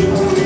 you.